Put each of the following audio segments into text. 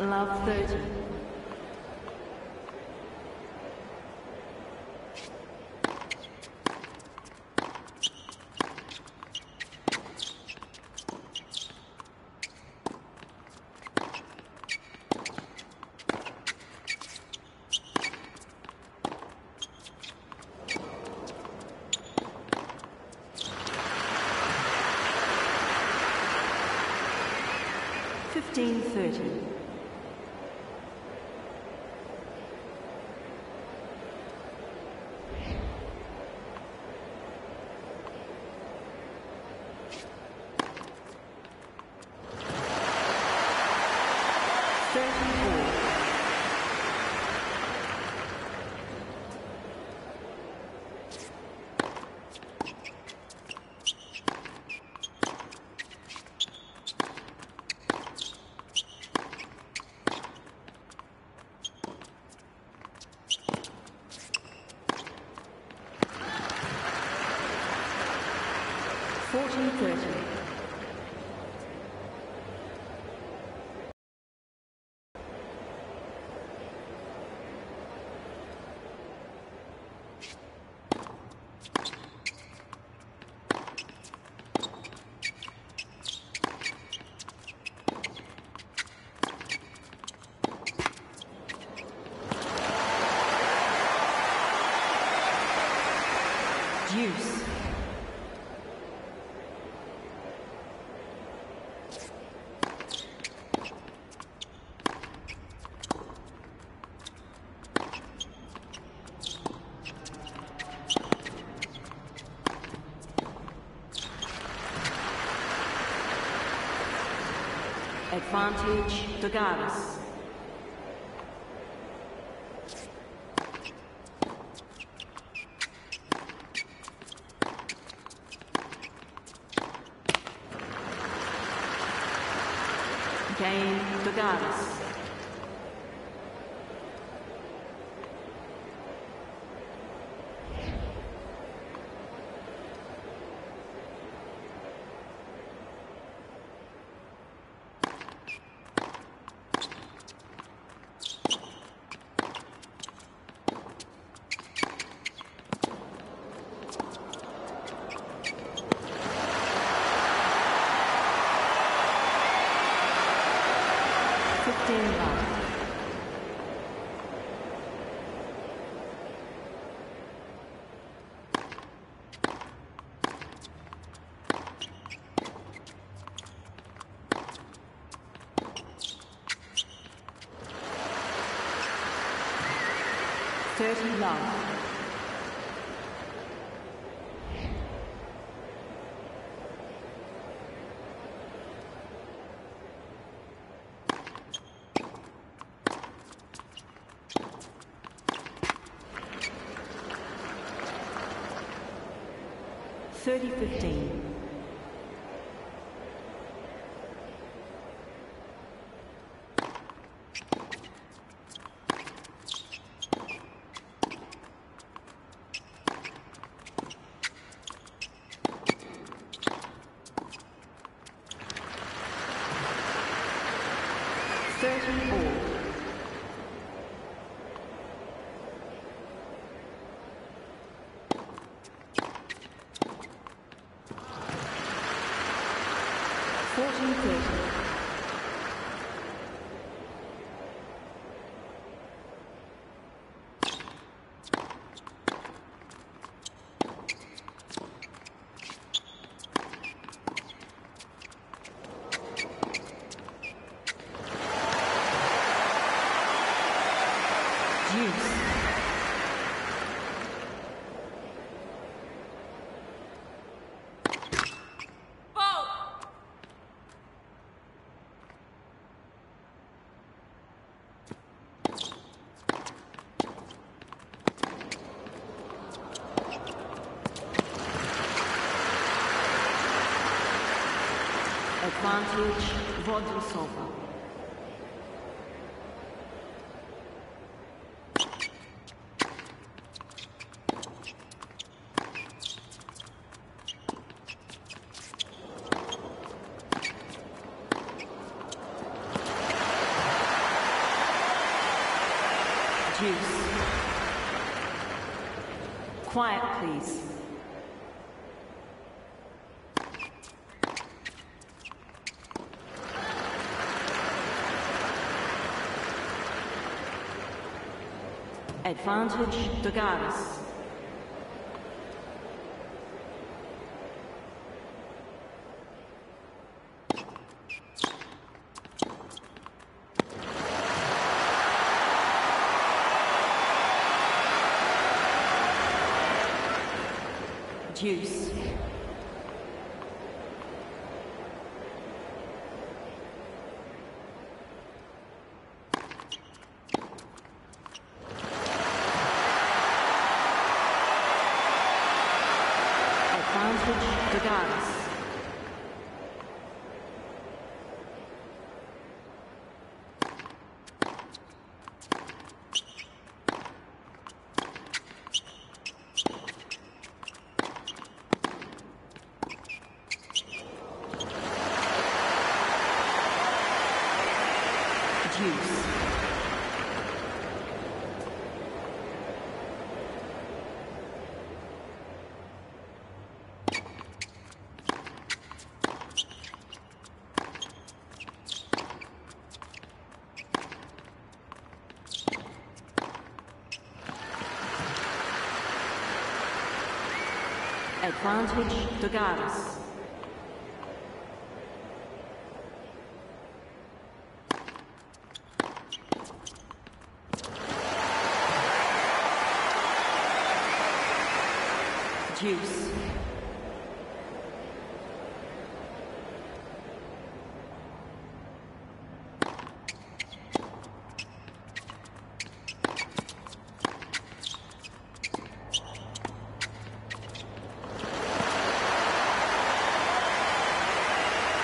Love 30. Fifteen thirty. Thirty-four. Fourteen thirty. Deuce. Advantage, Dragaris. Game, Dragaris. Fifteen love. Thirty love. Advantage, Vodosova. Advantage Dogaris. Deuce. Advantage Dogaris. Deuce. Advantage Dogaris. Deuce.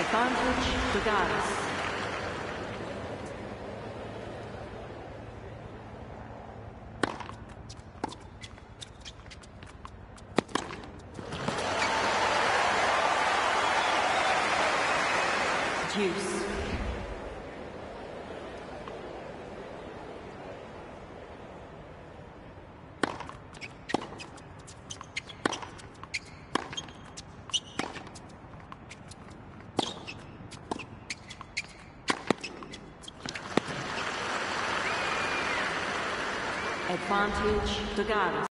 Advantage Dogaris. Deuce. Advantage Dogaris.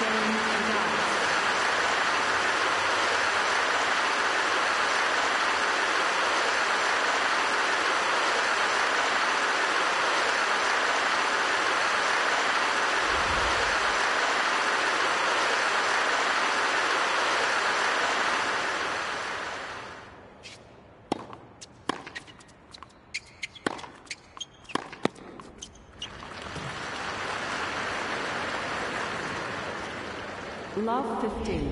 Game Dogaris. Love 15.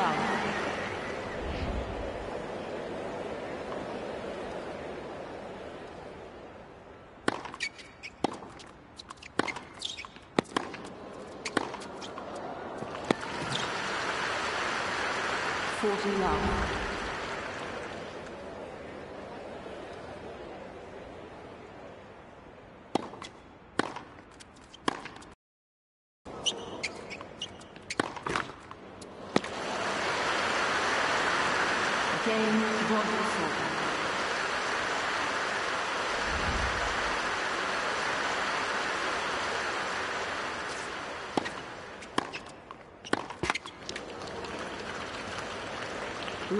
30 love. Forty love. Game Wonderful.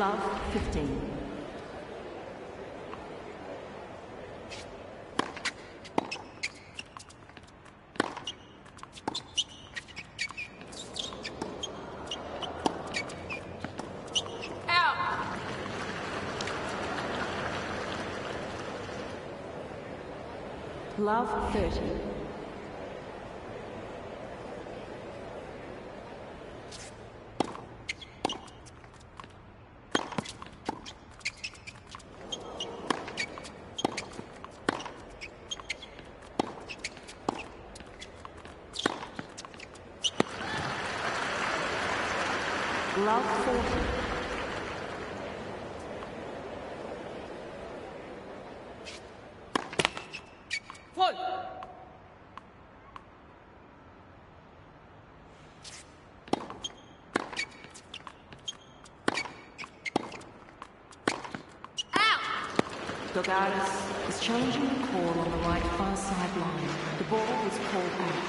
Love 15. Love 30. Love 40. Voll! Dogaris is changing the call on the right far sideline. The ball is called out.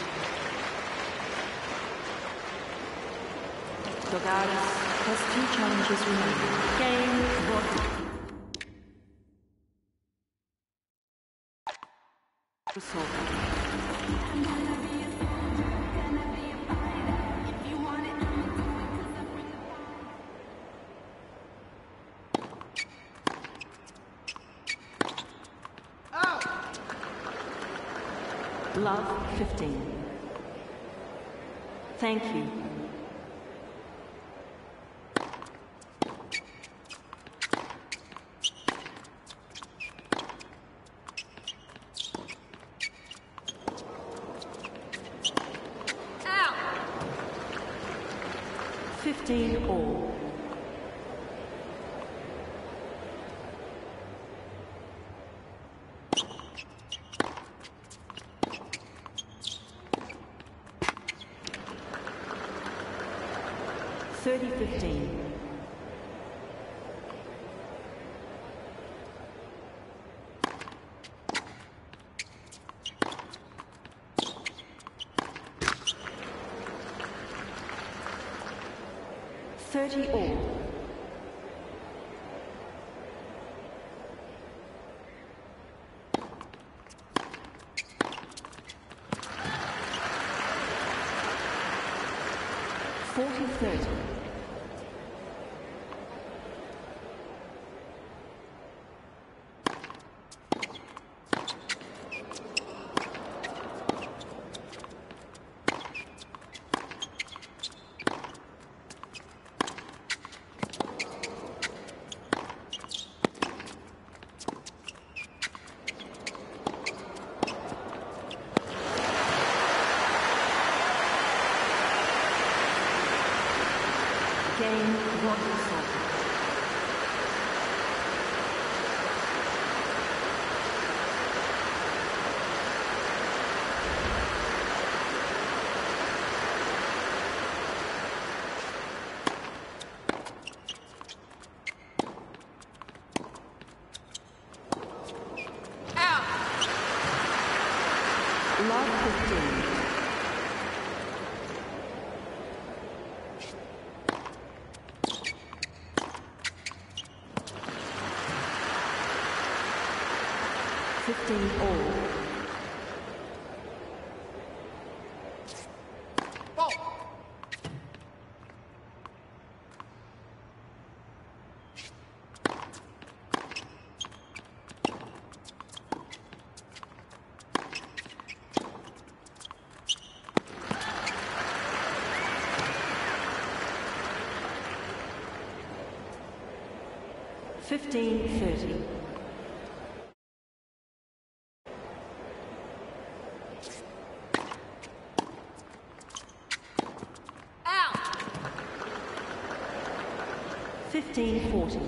Dogaris has two challenges remaining. Game one. 30 all. Fifteen all. Ball! 1530. Out! 1540.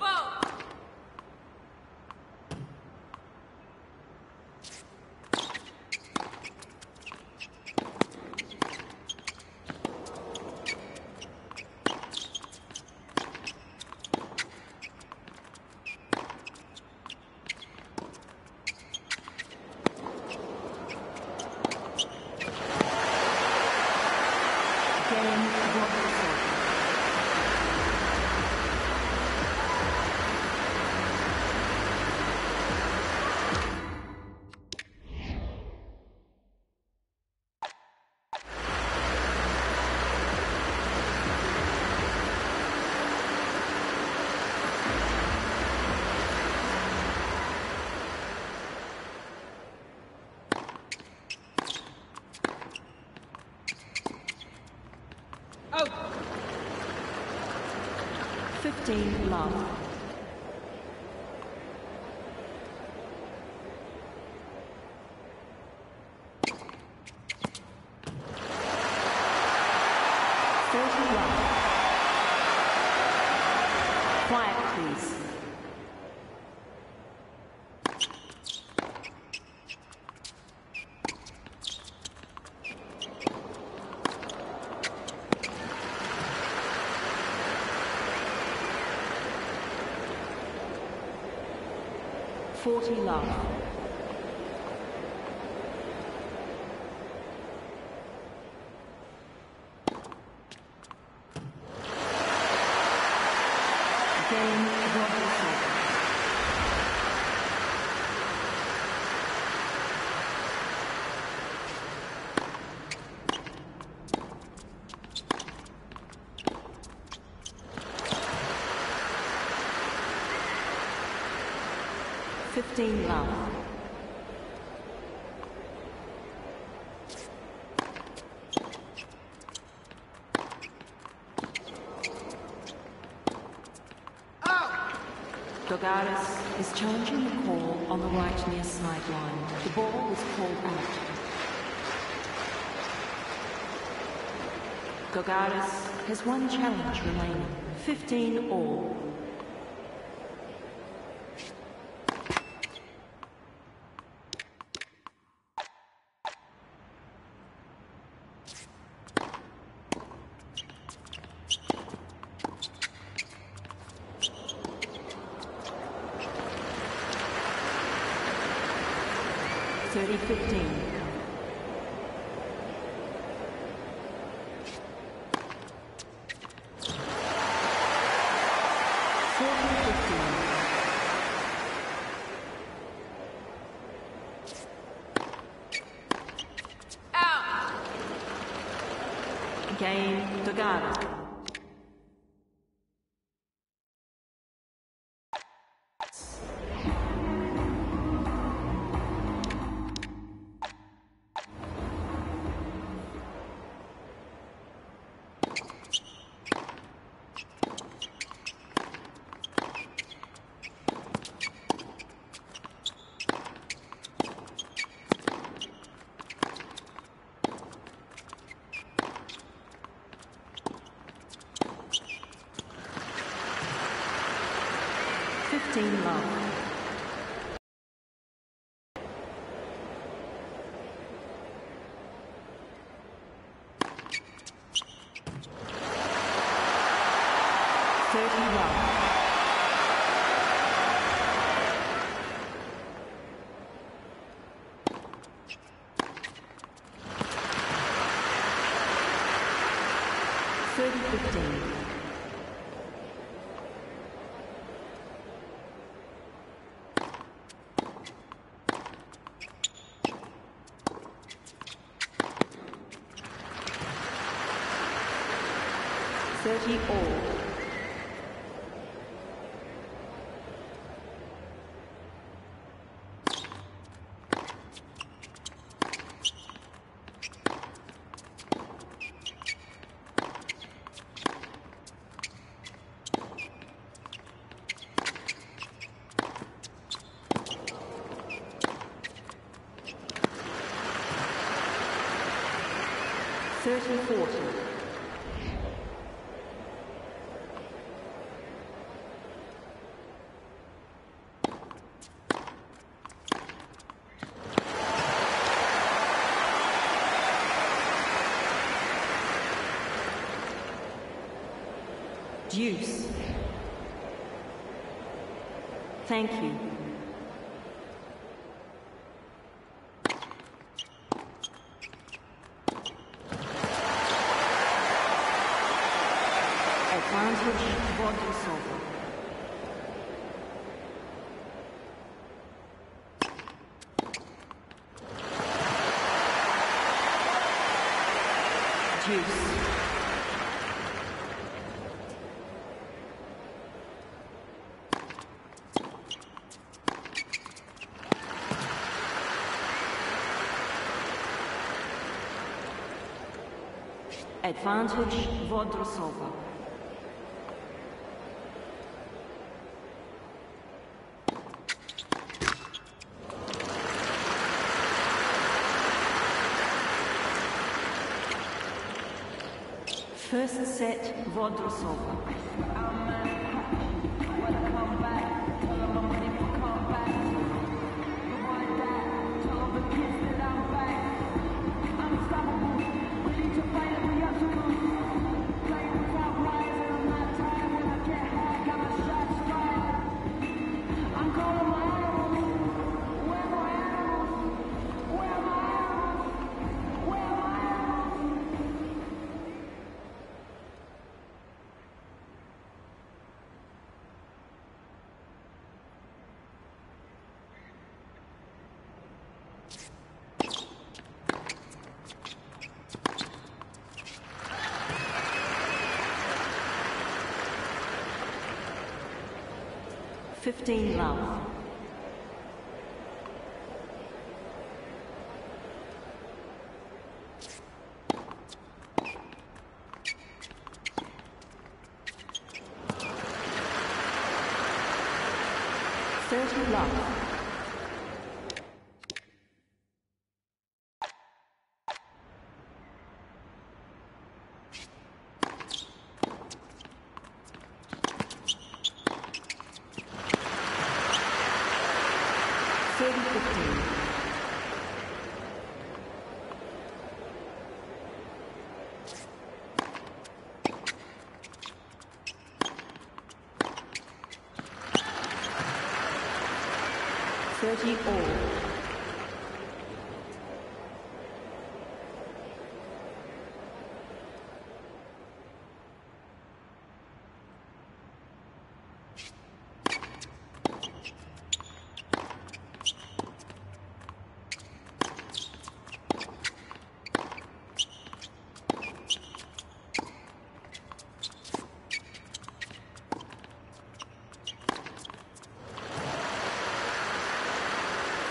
Bow! Game one. Out! 15 love. 40 love. Fifteen love. Dogaris is challenging the call on the right near sideline. The ball was called out. Dogaris has one challenge remaining. 15 all. Pretty old. Thirty forty. 3040. Deuce. Thank you. Advantage Vondrousova. Deuce. Advantage Vondrousova. First set Vondrousova. Fifteen love. Thirty love. Thirty fifteen. Thirty all.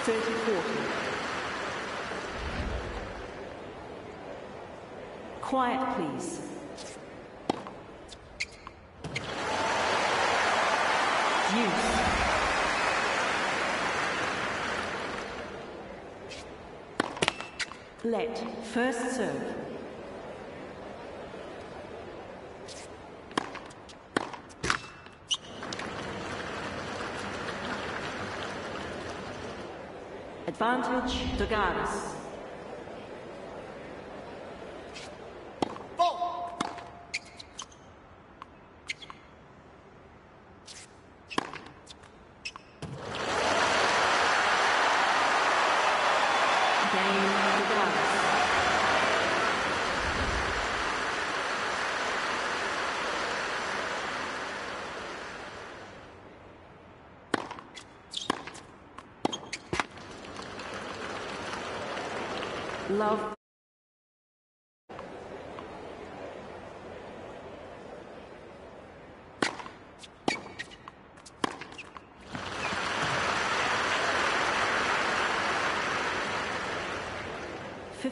Thirty forty. Quiet, please. Deuce. Let. First serve. Advantage, Dogaris.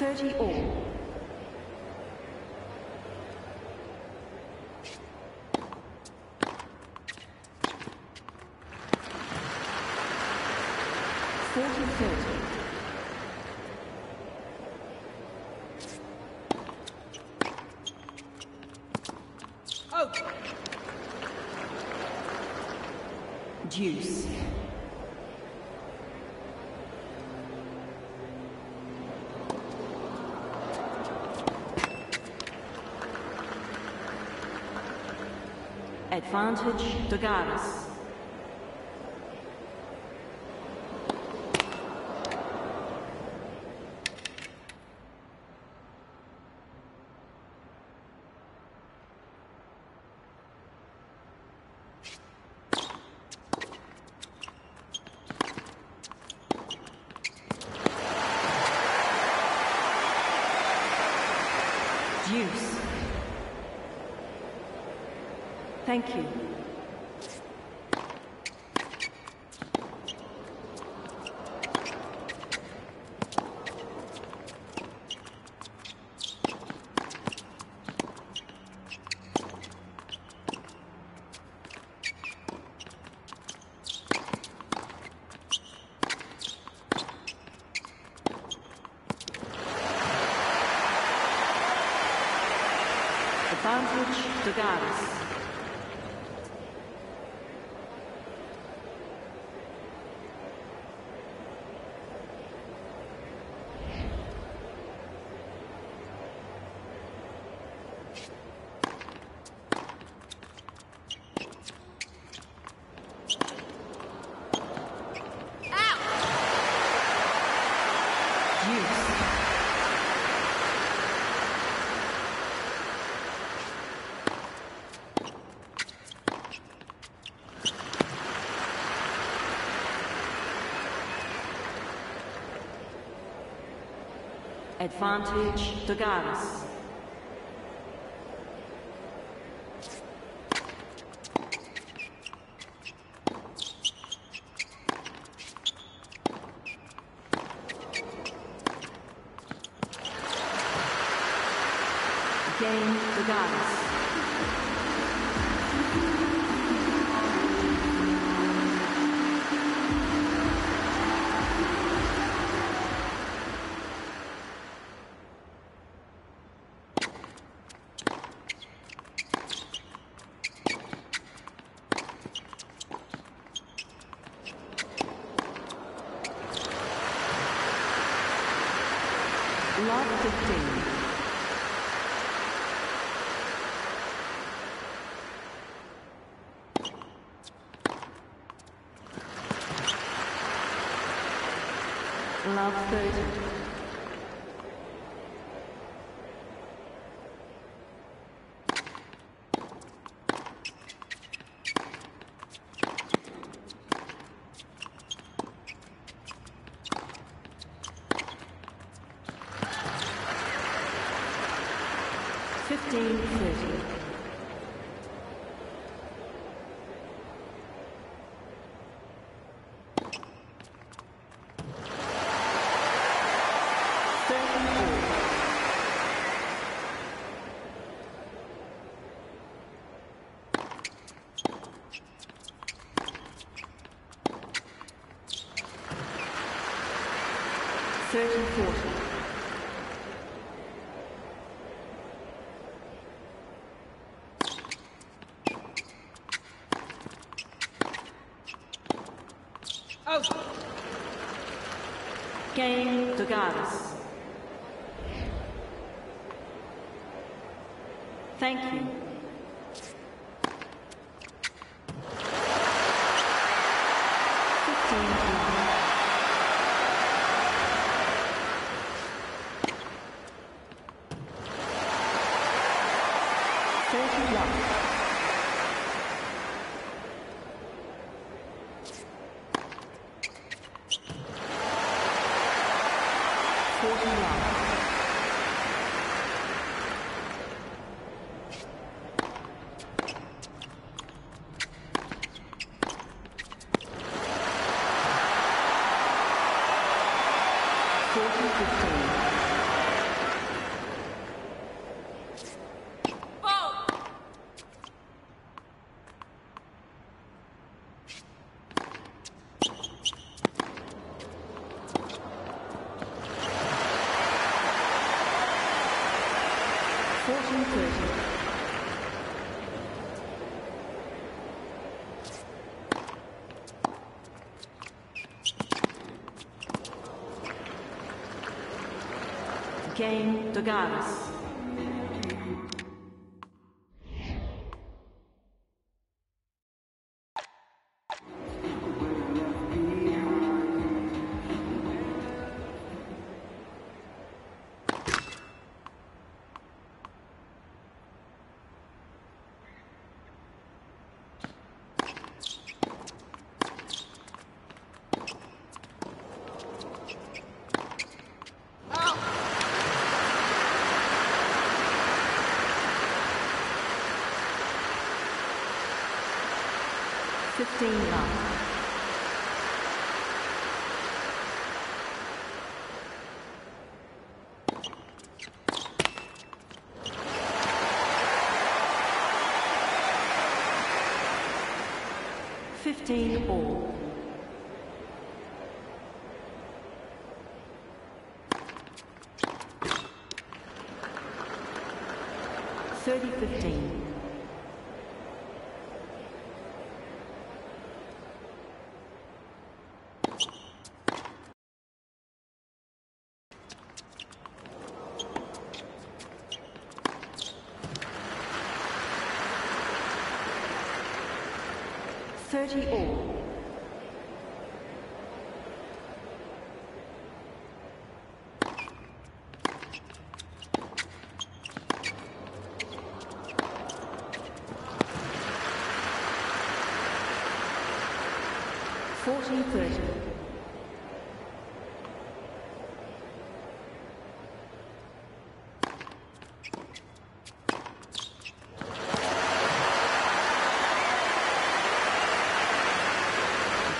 30 all. Advantage Dagaris. The to Dogaris. Advantage Dagaris. love food. 3040. Game to Thank you. 哎 Vigaris. 15 yards. Fifteen all. Thirty fifteen. Thirty all. Forty thirty.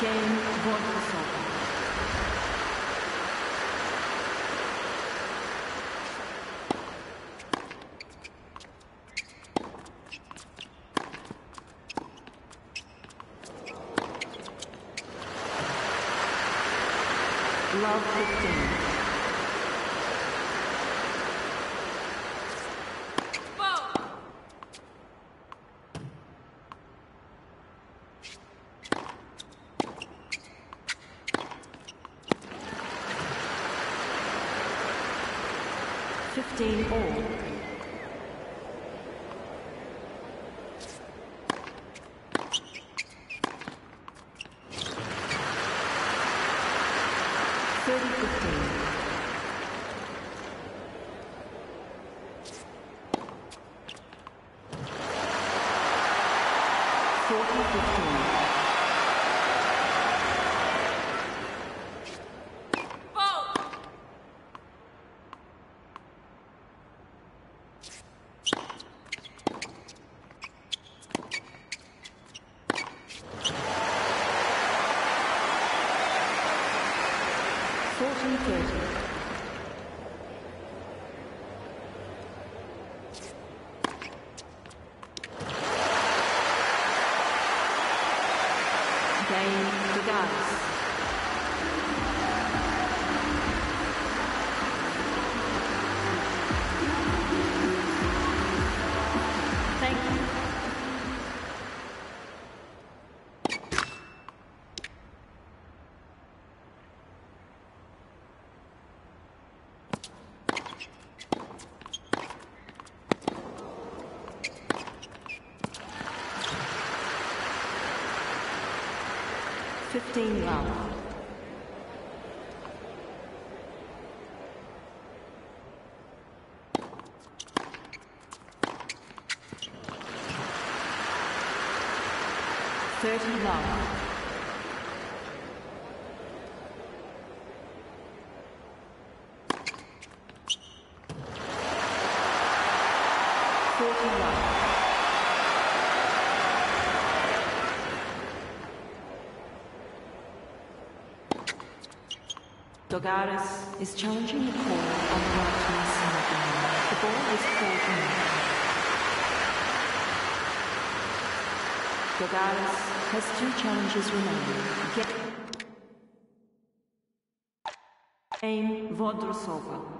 Game Vodka Love 15. Fifteen all. Thirty fifteen. Forty fifteen. 15 love. Thirty love. Forty love. Dogaris is challenging the call on the right to his sideline. The ball is called in. Dogaris has two challenges remaining. Aim Vondrousova.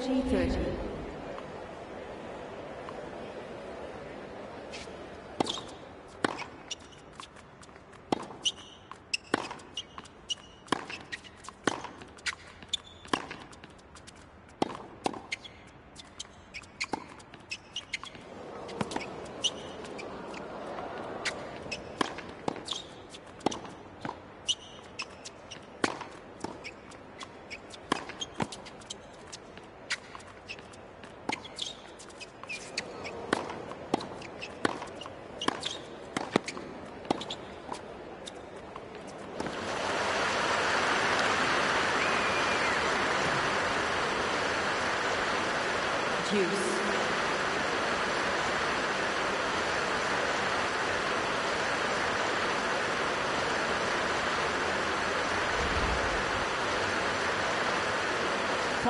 14.30.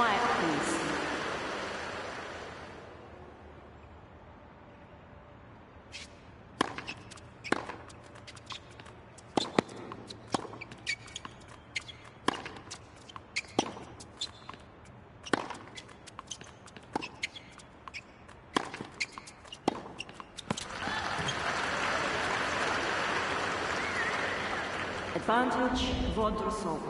Quiet, please. Advantage Vondrousova.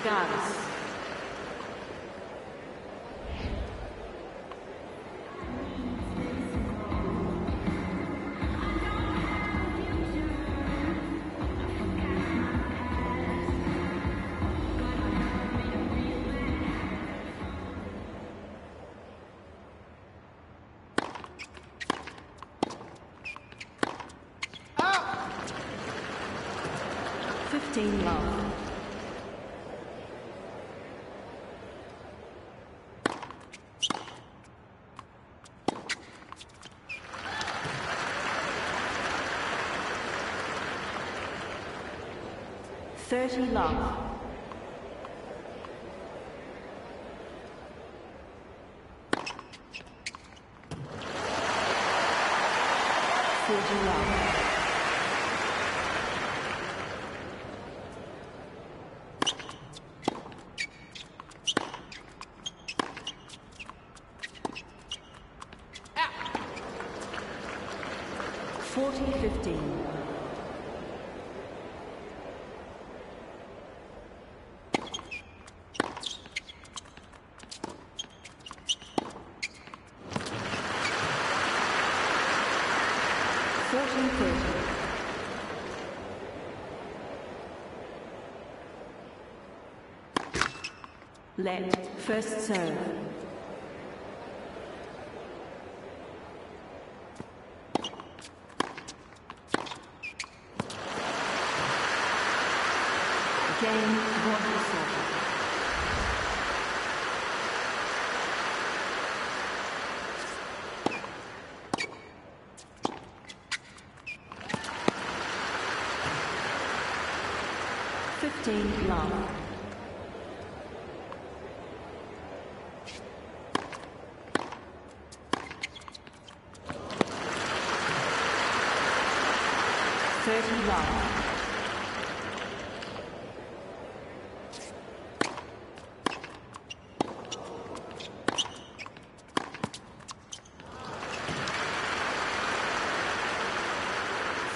Set, thirty love. Let first serve. Game one Fifteen love.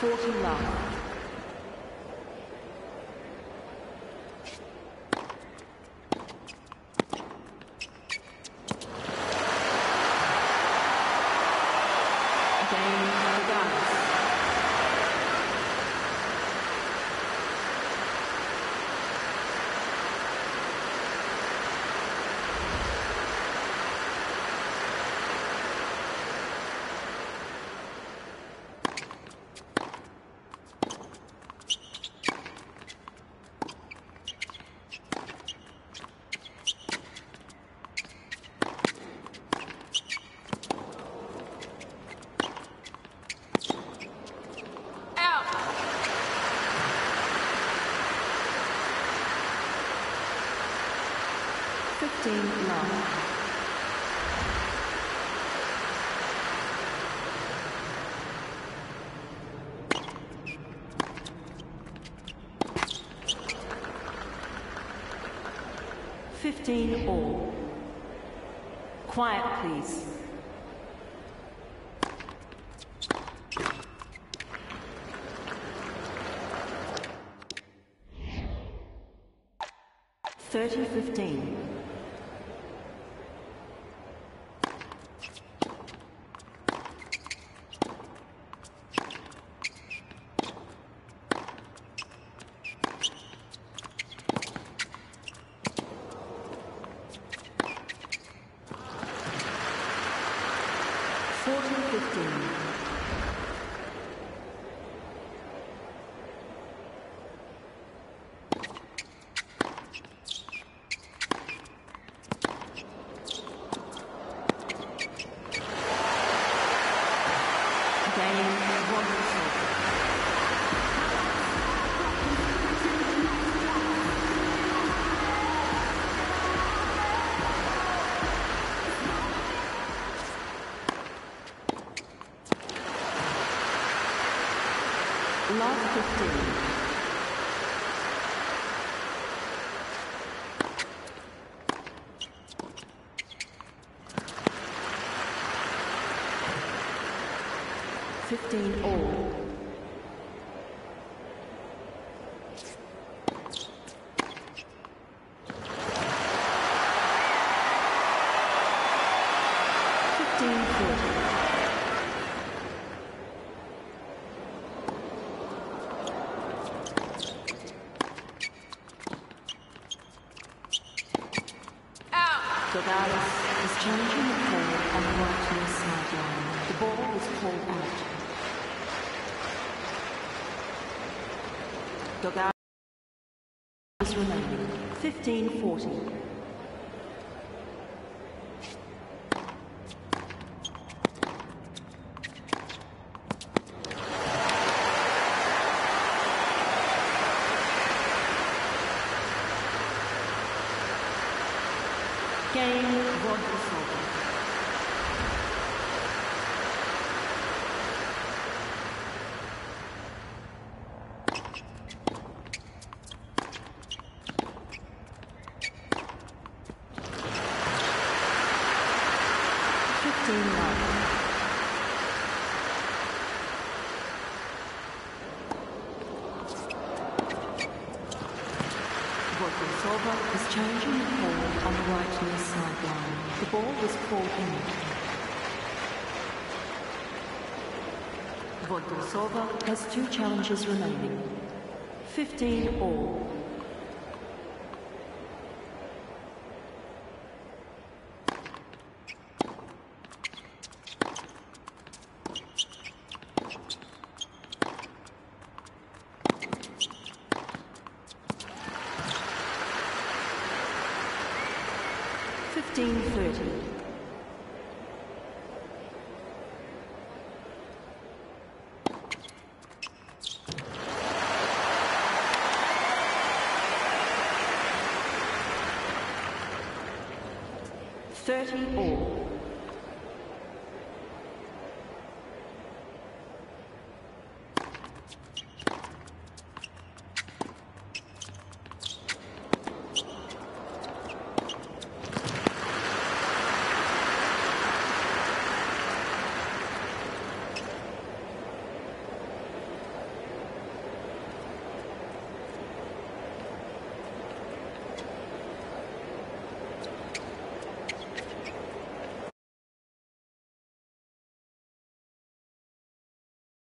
40 love. 15 all. Quiet, please. Thirty fifteen. Last 15. 1640. Vondrousova is changing the call on the right near sideline. The ball was called in. Vondrousova has two challenges remaining. 15 all. Fifteen thirty. All.